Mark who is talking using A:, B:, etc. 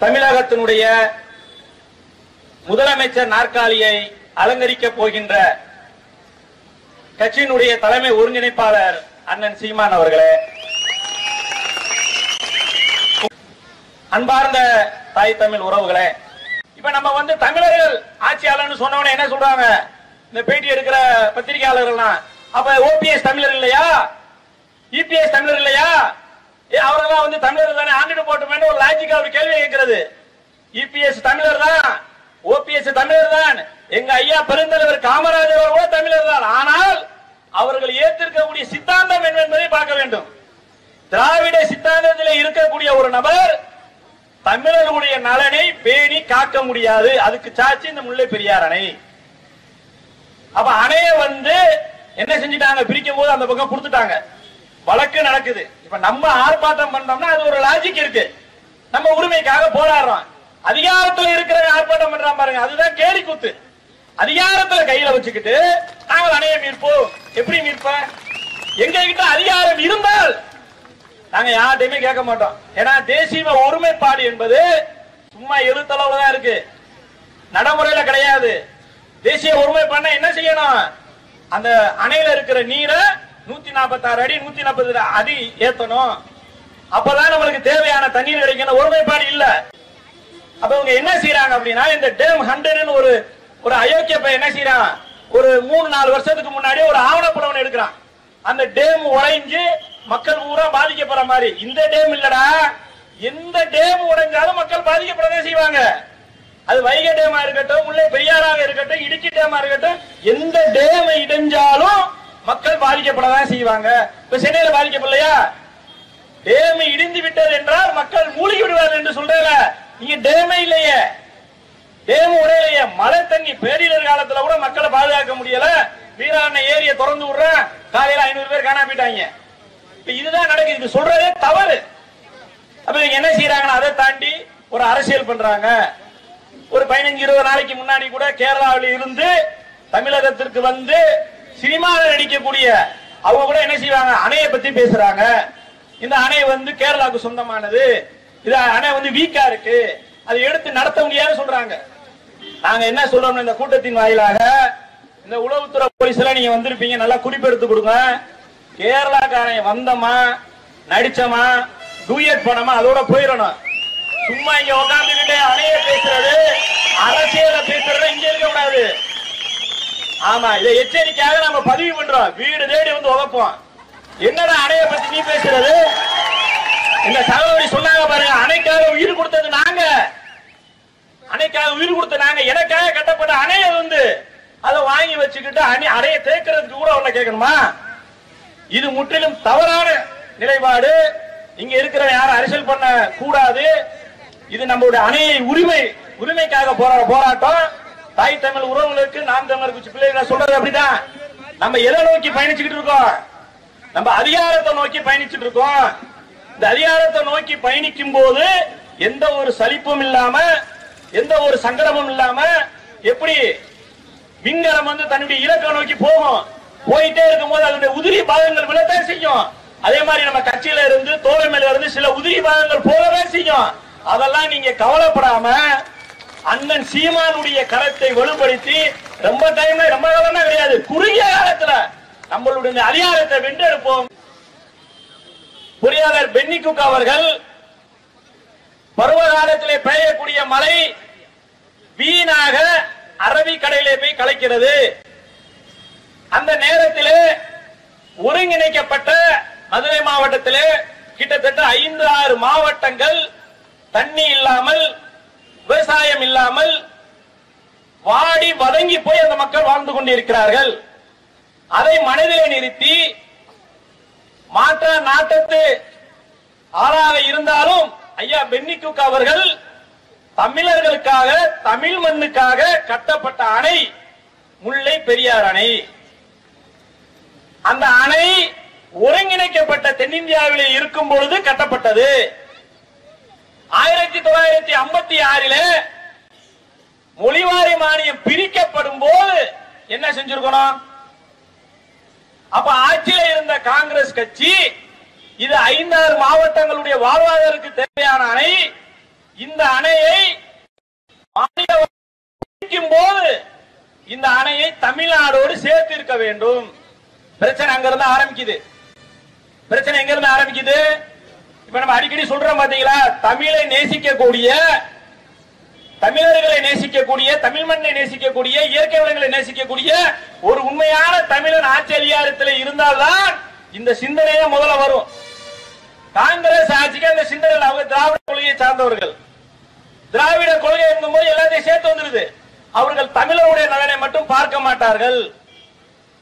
A: தமிழகத்தினுடைய முதலமைச்சர் நாற்காலியை அலங்கரிக்க போகின்ற கட்சியினுடைய தலைமை ஒருங்கிணைப்பாளர் அண்ணன் சீமான் அவர்களே. அன்பார்ந்த தாய் தமிழ் உறவுகளே இப்ப நம்ம வந்து தமிழர்கள் ஆட்சியாளர்னு சொன்னவன என்ன சொல்றாங்க? இந்த பேட்டி எடுக்கிற பத்திரிகையாளர்கள்லாம் அப்ப ஓபிஎஸ் தமிழர் இல்லையா? இபிஎஸ் தமிழர் இல்லையா? அவரெல்லாம் வந்து தமிழர் தானே? ஆண்டுட்டு போட்டுமே ஒரு லாஜிக்கா ஒரு கேள்வி கேட்கிறது. இபிஎஸ் தமிழர் தான். ஓபிஎஸ் தமிழர் தான். எங்க ஐயா பெருந்தலைவர் காமராஜர் அவர் கூட தமிழர் தான். ஆனால் அவர்கள் ஏற்றிருக்கக்கூடிய சித்தாந்தம் என்ன என்பதை பார்க்க வேண்டும். திராவிட சித்தாந்தத்தில் இருக்கக்கூடிய ஒரு நபர் தமிழர்களுடைய நலனை பேணி காக்க முடியாது. அதுக்கு சாட்சி இந்த முல்லை பெரியார் அணை. அப்ப அணைய வந்து என்ன செஞ்சிட்டாங்க? பிரிக்கும் போது அந்த பக்கம் கொடுத்துட்டாங்க. வழக்கு நடக்குது. இப்ப நம்ம ஆர்ப்பாட்டம் பண்றோம்னா அது ஒரு லாஜிக் இருக்கு. நம்ம உரிமைக்காக போராடுறோம். அதிகாரத்துல இருக்கிற ஆர்ப்பாட்டம் பண்றான் பாருங்க. அதுதான் கேலி கூத்து. அதிகாரத்துல கையில வச்சுக்கிட்டு நாங்கள் அணைய மீட்போம். எப்படி மீட்பேன்? எங்க கிட்ட அதிகாரம் இருந்தால் நாங்க யார்ட்டையுமே கேட்க மாட்டோம். ஏன்னா தேசிய ஒருமைப்பாடு என்பது சும்மா எழுத்தளவுல தான் இருக்கு. நடைமுறையில கிடையாது. தேசிய ஒருமைப்பாடு என்ன செய்யணும்? அந்த அணையில இருக்கிற நீரை நாற்பத்தாறு அடி நூத்தி நாற்பது அடி ஏத்தணும். அப்பதான் நம்மளுக்கு தேவையான தண்ணீர் கிடைக்கணும் ஒருமைப்பாடு இல்ல. அப்ப இவங்க என்ன செய்யறாங்க அப்படின்னா இந்த டேம் ஹண்ட்ரட் ஒரு ஒரு அயோக்கிய பையன் என்ன செய்யறான் ஒரு மூணு நாலு வருஷத்துக்கு முன்னாடி ஒரு ஆவணப்படம் எடுக்கிறான். அந்த டேம் உடைஞ்சு மக்கள் பூரா பாதிக்கப்படுற மாதிரி. இந்த டேம் இல்லடா. எந்த டேம் உடைஞ்சாலும் மக்கள் பாதிக்கப்படவே செய்வாங்க. அது வைகை டேமா இருக்கட்டும் முல்லை பெரியாராக இருக்கட்டும் இடுக்கி டேமா இருக்கட்டும் எந்த டேம் இடைஞ்சாலும் மக்கள் பாதிக்கப்படதான் செய்வாங்க? இப்ப சென்னையில பாதிக்கப்படலையா? டேம் இடிந்து விட்டது என்றால் மக்கள் மூழ்கி விடுவார் என்று சொல்றேல நீங்க டேமே இல்லையே. டேம் உடையலையே மழை தண்ணி பேரிடர் காலத்துல கூட மக்களை பாதுகாக்க முடியல. வீராண ஏரிய திறந்து விடுறேன். காலையில ஐநூறு பேர் காணாம போயிட்டாங்க. இப்ப இதுதான் நடக்குது. இது சொல்றதே தவறு. அப்ப இவங்க என்ன செய்யறாங்கன்னா அதை தாண்டி ஒரு அரசியல் பண்றாங்க. ஒரு பதினஞ்சு இருபது நாளைக்கு முன்னாடி கூட கேரளாவில் இருந்து தமிழகத்திற்கு வந்து சினிமாவில் நடிக்கக்கூடிய அவங்க கூட என்ன செய்வாங்க? அணையை பத்தி பேசுறாங்க. இந்த அணை வந்து கேரளாவுக்கு சொந்தமானது. இது அணை வந்து வீக்கா இருக்கு. அதை எடுத்து நடத்த முடியாது சொல்றாங்க. நாங்க என்ன சொல்றோம் இந்த கூட்டத்தின் வாயிலாக இந்த உளவுத்துறை போலீஸ் எல்லாம் நீங்க வந்திருப்பீங்க நல்லா குறிப்பெடுத்து கொடுங்க. கேரளாக்காரன் வந்தமா நடிச்சமா டூயட் பண்ணமா அதோட போயிடணும். சும்மா இங்க உட்காந்துக்கிட்டு அணைய பேசுறது அரசியல பேசுறது இங்க இருக்க கூடாது ஆமா இதை எச்சரிக்கையாக நம்ம பதிவு பண்றோம். வீடு தேடி வந்து உதப்போம். என்னடா அணைய பத்தி நீ பேசுறது? இந்த சகோதரி சொன்னாங்க பாருங்க அணைக்காக உயிர் கொடுத்தது நாங்க. அணைக்காக உயிர் கொடுத்த நாங்க. எனக்காக கட்டப்பட்ட அணைய வந்து அதை வாங்கி வச்சுக்கிட்டு அணை அணைய தேக்கிறதுக்கு கூட உள்ள கேட்கணுமா? இது முற்றிலும் தவறான நிலைப்பாடு. இங்க இருக்கிற யாரும் அரசியல் பண்ண கூடாது. இது நம்மளுடைய அணையை உரிமை உரிமைக்காக போராட போராட்டம். தாய் தமிழ் உறவுகளுக்கு நாம் தமிழர் குச்சி பிள்ளைகளை சொல்றது அப்படிதான். நம்ம எதை நோக்கி பயணிச்சுக்கிட்டு இருக்கோம்? நம்ம அதிகாரத்தை நோக்கி பயணிச்சுட்டு இருக்கோம். இந்த அதிகாரத்தை நோக்கி பயணிக்கும் போது எந்த ஒரு சலிப்பும் இல்லாம எந்த ஒரு சங்கடமும் இல்லாம எப்படி விண்கலம் வந்து தன்னுடைய இலக்கை நோக்கி போகும்? போயிட்டே இருக்கும் போது அதனுடைய உதிரி பாகங்கள் விழத்தான் செய்யும். அதே மாதிரி நம்ம கட்சியில இருந்து தோழமையில இருந்து சில உதிரி பாகங்கள் போகவே செய்யும். அதெல்லாம் நீங்க கவலைப்படாம அண்ணன் சீமானுடைய கரத்தை வலுப்படுத்தி ரொம்ப டைம்ல ரொம்ப காலம்னா கிடையாது குறுகிய காலத்துல நம்மளுடைய அதிகாரத்தை வென்றெடுப்போம். பொறியாளர் பென்னி குக் அவர்கள் பருவ காலத்திலே பெய்யக்கூடிய மழை வீணாக அரபிக்கடலிலே போய் கலைக்கிறது. அந்த நேரத்திலே ஒருங்கிணைக்கப்பட்ட மதுரை மாவட்டத்திலே கிட்டத்தட்ட ஐந்து ஆறு மாவட்டங்கள் தண்ணி இல்லாமல் விவசாயம் இல்லாமல் வாடி வதங்கி போய் அந்த மக்கள் வாழ்ந்து கொண்டிருக்கிறார்கள். அதை மனதிலே நிறுத்தி மாற்ற நாட்டத்து ஆளாக இருந்தாலும் ஐயா பென்னிக்கு அவர்கள் தமிழர்களுக்காக தமிழ் மண்ணுக்காக கட்டப்பட்ட அணை முல்லை பெரியார் அணை. அந்த அணை ஒருங்கிணைக்கப்பட்ட தென்னிந்தியாவிலே இருக்கும் பொழுது கட்டப்பட்டது. தொள்ளாயிரத்தி ஐம்பத்தி ஆறில மொழிவாரி மானியம் பிரிக்கப்படும் போது என்ன செஞ்சிருக்கணும்? அப்ப ஆட்சியில இருந்த காங்கிரஸ் கட்சி இது ஐந்தாறு மாவட்டங்களுடைய வாழ்வாதாரத்துக்கு தேவையான அணை. இந்த அணையை மாநிலம் போது இந்த அணையை தமிழ்நாடோடு சேர்த்து இருக்க வேண்டும். பிரச்சனை அங்கிருந்து ஆரம்பிக்குது. பிரச்சனை எங்கிருந்து ஆரம்பிக்குது? இப்ப நம்ம அடிக்கடி சொல்றோம் பாத்தீங்களா? தமிழை நேசிக்கக்கூடிய தமிழர்களை நேசிக்கக்கூடிய தமிழ் மண்ணை நேசிக்கக்கூடிய இயற்கை வளங்களை நேசிக்கக்கூடிய ஒரு உண்மையான தமிழன் ஆச்சரியாரத்தில் இருந்தால்தான் இந்த சிந்தனையே முதல்ல வரும். காங்கிரஸ் ஆட்சிக்கு அந்த சிந்தனை அவங்க திராவிட கொள்கையை சார்ந்தவர்கள். திராவிட கொள்கை என்பது எல்லாத்தையும் சேர்த்து வந்துருது. அவர்கள் தமிழருடைய நலனை மட்டும் பார்க்க மாட்டார்கள்.